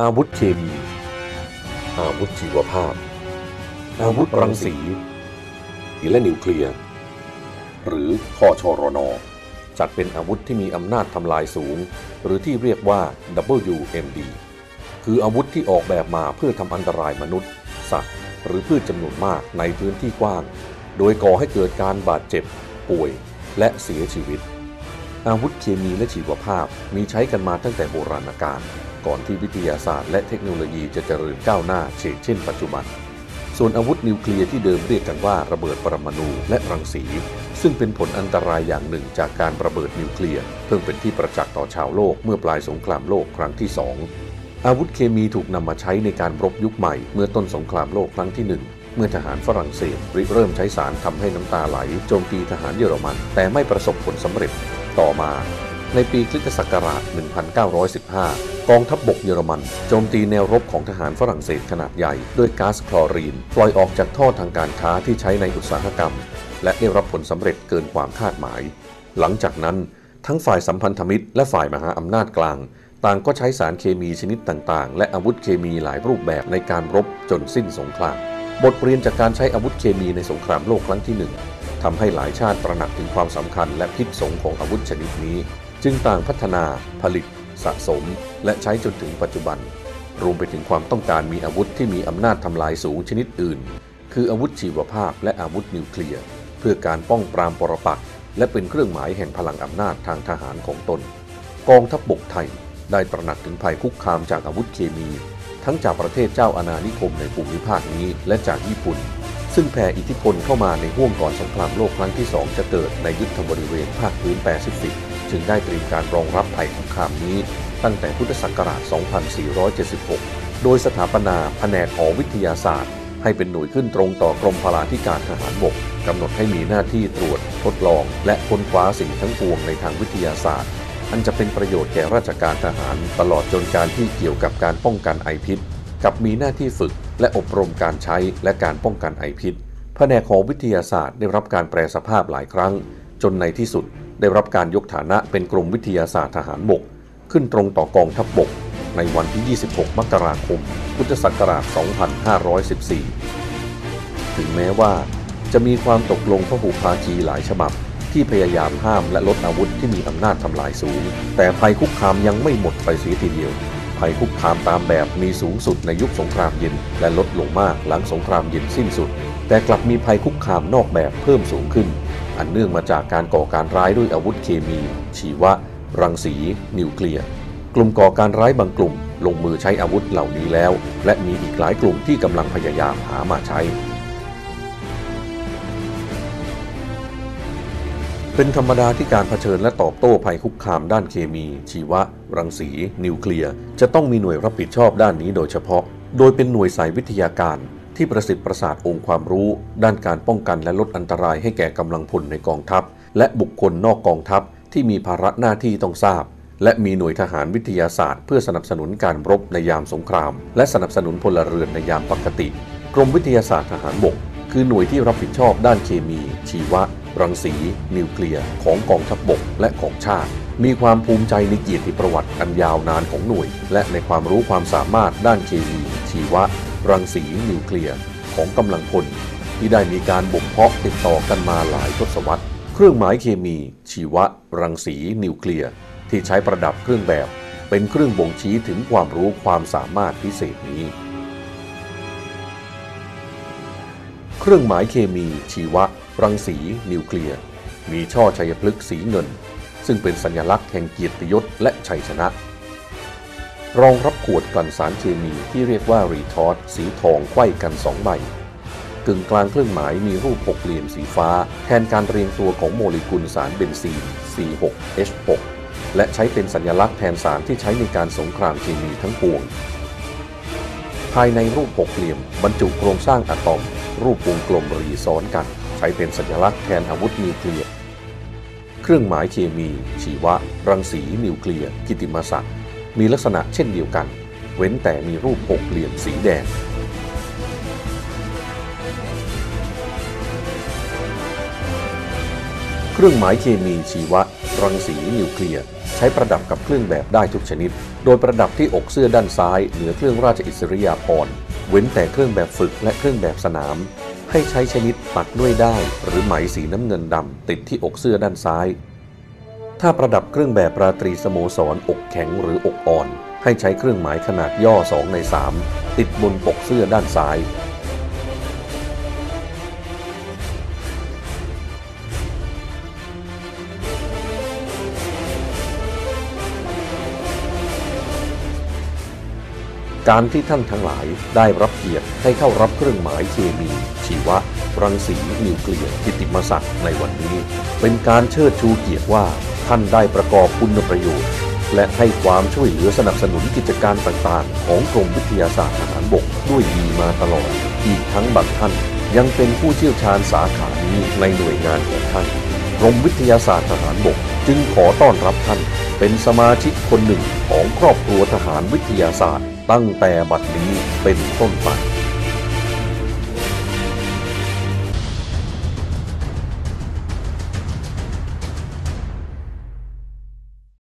อาวุธเคมีอาวุธชีวภาพ อาวุธรังสีและนิวเคลียร์หรือคอชรน จัดเป็นอาวุธที่มีอำนาจทำลายสูง หรือที่เรียกว่า WMD คืออาวุธที่ออกแบบมาเพื่อทำอันตรายมนุษย์ สัตว์ หรือพืชจำนวนมากในพื้นที่กว้าง โดยก่อให้เกิดการบาดเจ็บ ป่วย และเสียชีวิต อาวุธเคมีและชีวภาพมีใช้กันมาตั้งแต่โบราณกาล ก่อนที่วิทยาศาสตร์และเทคโนโลยีจะเจริญก้าวหน้าเช่นเช่นปัจจุบัน ส่วนอาวุธนิวเคลียร์ที่เดิมเรียกกันว่าระเบิดปรมาณูและรังสี ซึ่งเป็นผลอันตรายอย่างหนึ่งจากการระเบิดนิวเคลียร์เพิ่งเป็นที่ประจักษ์ต่อชาวโลกเมื่อปลายสงครามโลกครั้งที่สองอาวุธเคมีถูกนำมาใช้ในการรบยุคใหม่เมื่อต้นสงครามโลกครั้งที่หนึ่งเมื่อทหารฝรั่งเศสริเริ่มใช้สารทำให้น้ำตาไหลโจมตีทหารเยอรมัน แต่ไม่ประสบผลสำเร็จต่อมา ในปีคริสตศักราช 1915 กองทัพบบกเยอรมันโจมตีแนวรบของทหารฝรั่งเศสขนาดใหญ่ ด้วยก๊าซคลอรีน ปล่อยออกจากท่อทางการค้าที่ใช้ในอุตสาหกรรม และได้รับผลสำเร็จเกินความคาดหมาย หลังจากนั้น ทั้งฝ่ายสัมพันธมิตร และฝ่ายมหาอำนาจกลาง ต่างก็ใช้สารเคมีชนิดต่างๆ และอาวุธเคมีหลายรูปแบบในการรบจนสิ้นสงครามบทเรียนจากการใช้อาวุธเคมีในสงครามโลกครั้งที่หนึ่งทำให้หลายชาติตระหนักถึงความสำคัญและพิษสงของอาวุธชนิดนี้ จึงต่างพัฒนาผลิต สะสม และใช้จนถึงปัจจุบัน รวมไปถึงความต้องการมีอาวุธที่มีอำนาจทำลายสูงชนิดอื่น คืออาวุธชีวภาพและอาวุธนิวเคลียร์ เพื่อการป้องปรามปรปักษ์และเป็นเครื่องหมายแห่งพลังอำนาจทางทหารของตน กองทัพบบกไทยได้ตระหนักถึงภัยคุกคามจากอาวุธเคมี ทั้งจากประเทศเจ้าอาณานิคมในภูมิภาคนี้และจากญี่ปุ่น ซึ่งแผ่อิทธิพลเข้ามาในห่วงก่อนสงครามโลกครั้งที่สองจะเกิดในยุทธบริเวณภาคพื้นแปซิฟิก จึงได้เตรียมการรองรับภัยคุกคามนี้ ตั้งแต่พุทธศักราช 2476 โดยสถาปนาแผนกหอวิทยาศาสตร์ ให้เป็นหน่วยขึ้นตรงต่อกรมพลาธิการทหารบกกำหนดให้มีหน้าที่ตรวจ ทดลอง และค้นคว้าสิ่งทั้งปวงในทางวิทยาศาสตร์ อันจะเป็นประโยชน์แก่ราชการทหาร ตลอดจนการที่เกี่ยวกับการป้องกันไอพิษ กับมีหน้าที่ฝึก และอบรมการใช้และการป้องกันไอพิษแผนกหอวิทยาศาสตร์ได้รับการแปลสภาพหลายครั้ง จนในที่สุด ได้รับการยกฐานะเป็นกรมวิทยาศาสตร์ทหารบก ขึ้นตรงต่อกองทัพบบก ในวันที่ 26 มกราคม พุทธศักราช 2514 ถึงแม้ว่าจะมีความตกลงพหุภาคีหลายฉบับ ที่พยายามห้ามและลดอาวุธที่มีอำนาจทำลายสูง แต่ภัยคุกคามยังไม่หมดไปเสียทีเดียวภัยคุกคามตามแบบมีสูงสุดในยุคสงครามเย็น และลดลงมากหลังสงครามเย็นสิ้นสุด แต่กลับมีภัยคุกคามนอกแบบเพิ่มสูงขึ้น อันเนื่องมาจากการก่อการร้ายด้วยอาวุธเคมี ชีวะ รังสี นิวเคลียร์ กลุ่มก่อการร้ายบางกลุ่ม ลงมือใช้อาวุธเหล่านี้แล้ว และมีอีกหลายกลุ่มที่กำลังพยายามหามาใช้ เป็นธรรมดาที่การเผชิญและตอบโต้ภัยคุกคามด้านเคมี ชีวะ รังสี นิวเคลียร์ จะต้องมีหน่วยรับผิดชอบด้านนี้โดยเฉพาะ โดยเป็นหน่วยสายวิทยาการ ที่ประสิทธิ์ประสาทองค์ความรู้ ด้านการป้องกันและลดอันตรายให้แก่กำลังพลในกองทัพ และบุคคลนอกกองทัพที่มีภาระหน้าที่ต้องทราบ และมีหน่วยทหารวิทยาศาสตร์ เพื่อสนับสนุนการรบในยามสงคราม และสนับสนุนพลเรือนในยามปกติ กรมวิทยาศาสตร์ทหารบก คือหน่วยที่รับผิดชอบด้านเคมี ชีวะ รังสี นิวเคลียร์ของกองทัพบบกและของชาติมีความภูมิใจในเกียรติประวัติอันยาวนานของหน่วย และในความรู้ความสามารถด้านเคมีชีวะ รังสีนิวเคลียร์ของกำลังพลที่ได้มีการบ่มเพาะติดต่อกันมาหลายทศวรรษ เครื่องหมายเคมี ชีวะ รังสีนิวเคลียร์ที่ใช้ประดับเครื่องแบบ เป็นเครื่องบ่งชี้ถึงความรู้ความสามารถพิเศษนี้ เครื่องหมายเคมี ชีวะ รังสีนิวเคลียร์มีช่อชัยพฤกษ์สีเงิน ซึ่งเป็นสัญลักษณ์แห่งเกียรติยศและชัยชนะ รองรับขวดกลั่นสารเคมีที่เรียกว่า retort สีทองไขว้กันสองใบ กึ่งกลางเครื่องหมายมีรูปหกเหลี่ยมสีฟ้า แทนการเรียงตัวของโมเลกุลสารเบนซีน C6H6 และใช้เป็นสัญลักษณ์แทนสารที่ใช้ในการสงครามเคมีทั้งปวง ภายในรูปหกเหลี่ยมบรรจุโครงสร้างอะตอม รูปวงกลมรีซ้อนกัน ใช้เป็นสัญลักษณ์แทนอาวุธนิวเคลียร์ เครื่องหมายเคมี ชีวะ รังสีนิวเคลียร์ กิติมศักดิ์ มีลักษณะเช่นเดียวกัน เว้นแต่มีรูปหกเหลี่ยมสีแดง เครื่องหมายเคมีชีวะ รังสีนิวเคลียร์ใช้ประดับกับเครื่องแบบได้ทุกชนิด โดยประดับที่อกเสื้อด้านซ้าย เหนือเครื่องราชอิสริยาภรณ์เว้นแต่เครื่องแบบฝึกและเครื่องแบบสนาม ให้ใช้ชนิดปักด้วยได้ หรือไหมสีน้ำเงินดำติดที่อกเสื้อด้านซ้าย ถ้าประดับเครื่องแบบราตรีสโมสรอกแข็งหรืออกอ่อน ให้ใช้เครื่องหมายขนาดย่อ 2 ใน 3 ติดบนปกเสื้อด้านซ้าย การที่ท่านทั้งหลายได้รับเกียรติให้เข้ารับเครื่องหมายเคมี ชีวะ รังสีนิวเคลียร์กิตติมศักดิ์ในวันนี้ เป็นการเชิดชูเกียรติว่าท่านได้ประกอบคุณประโยชน์ และให้ความช่วยเหลือสนับสนุนกิจการต่างๆ ของกรมวิทยาศาสตร์ทหารบกด้วยดีมาตลอด อีกทั้งบางท่านยังเป็นผู้เชี่ยวชาญสาขานี้ในหน่วยงานของท่านกรมวิทยาศาสตร์ทหารบก จึงขอต้อนรับท่านเป็นสมาชิกคนหนึ่งของครอบครัวทหารวิทยาศาสตร์ ตั้งแต่บัดนี้เป็นต้นไป